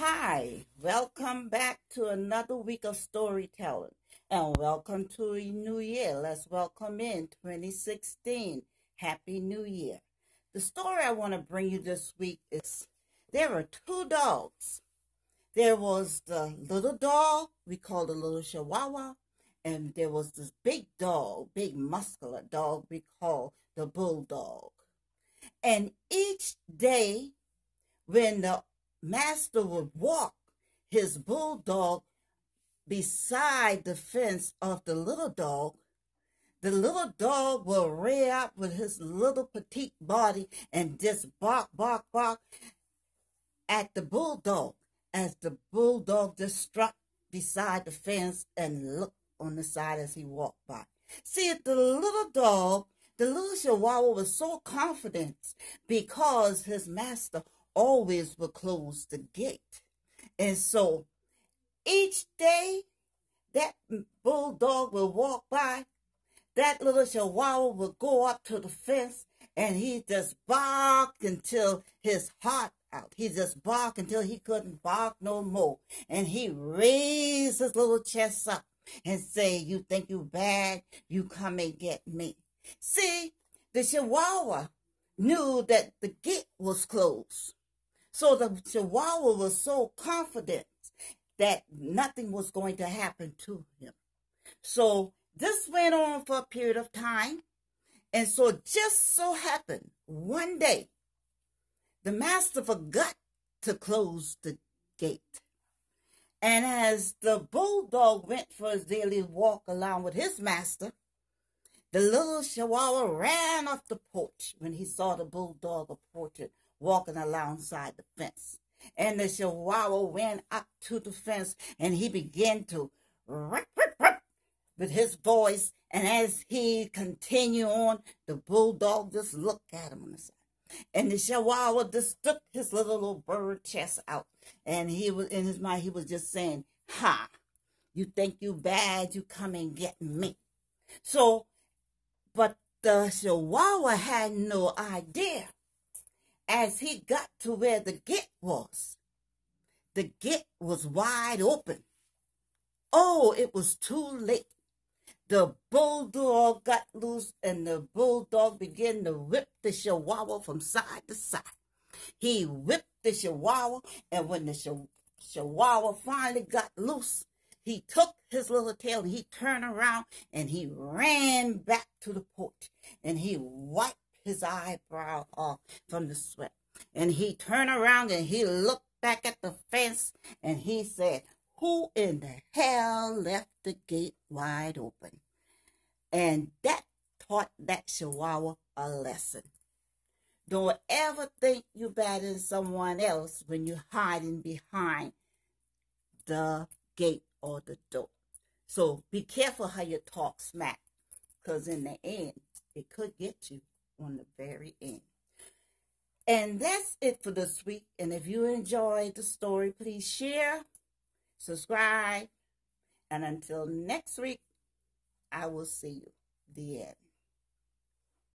Hi, welcome back to another week of storytelling and welcome to a new year. Let's welcome in 2016. Happy New Year. The story I want to bring you this week is there are two dogs. There was the little dog we call the little chihuahua and there was this big dog, big muscular dog we call the bulldog. And each day when the master would walk his bulldog beside the fence of the little dog, the little dog will rear up with his little petite body and just bark, bark, bark at the bulldog as the bulldog just struck beside the fence and looked on the side as he walked by. See, the little dog, the little chihuahua was so confident because his master always would close the gate. And so each day that bulldog will walk by, that little chihuahua will go up to the fence and he just barked until his heart out. He just barked until he couldn't bark no more. And he raised his little chest up and say, you think you bad? You come and get me. See, the chihuahua knew that the gate was closed. So the Chihuahua was so confident that nothing was going to happen to him. So this went on for a period of time. And so just so happened one day, the master forgot to close the gate. And as the bulldog went for his daily walk along with his master, the little chihuahua ran off the porch when he saw the bulldog approaching walking alongside the fence. And the chihuahua went up to the fence and he began to rip, rip, rip with his voice. And as he continued on, the bulldog just looked at him on the side. And the chihuahua just took his little, little bird chest out. And he was in his mind, he was just saying, Ha, you think you bad, you come and get me. So, but the chihuahua had no idea as he got to where the gate was, the gate was wide open. Oh, it was too late. The bulldog got loose and the bulldog began to whip the chihuahua from side to side. He whipped the chihuahua and when the chihuahua finally got loose, he took his little tail and he turned around and he ran back to the porch and he wiped his eyebrow off from the sweat. And he turned around and he looked back at the fence and he said, Who in the hell left the gate wide open? And that taught that chihuahua a lesson. Don't ever think you're better than someone else when you're hiding behind the gate or the door. So be careful how you talk smack, because in the end, it could get you on the very end. And that's it for this week. And if you enjoyed the story, please share, subscribe, and until next week, I will see you. The end.